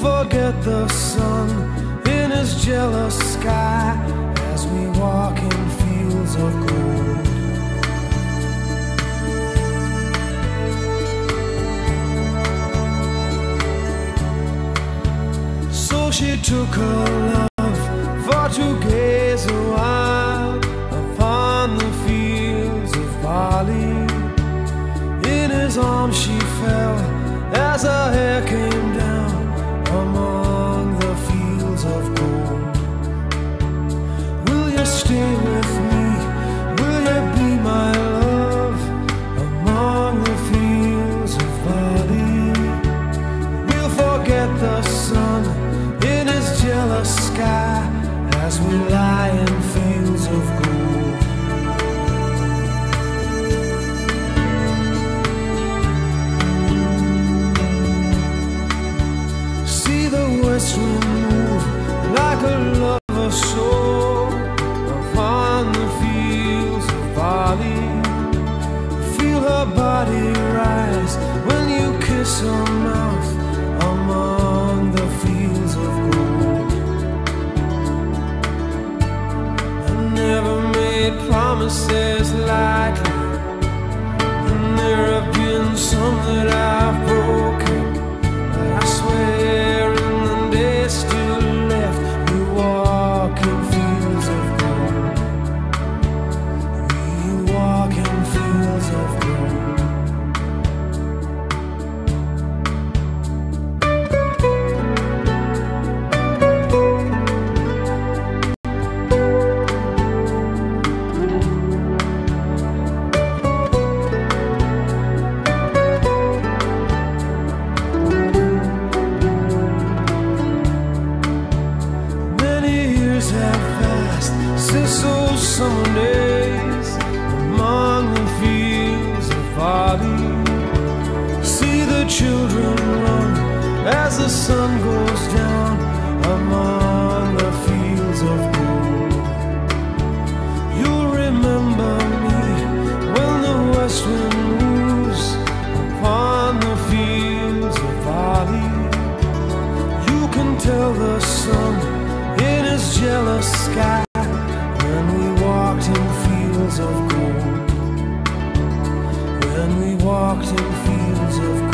forget the sun in his jealous sky as we walk in fields of gold. So she took her love. Stay with me? Will you be my love among the fields of barley? We'll forget the sun in his jealous sky as we lie in fields of gold. See the west wind move like a lover body rise when you kiss her mouth among the fields of gold. I never made promises lightly, summer days among the fields of barley. See the children run as the sun goes down among the fields of gold. You'll remember me when the west wind moves upon the fields of barley. You can tell the sun in his jealous sky. walked in fields of gold.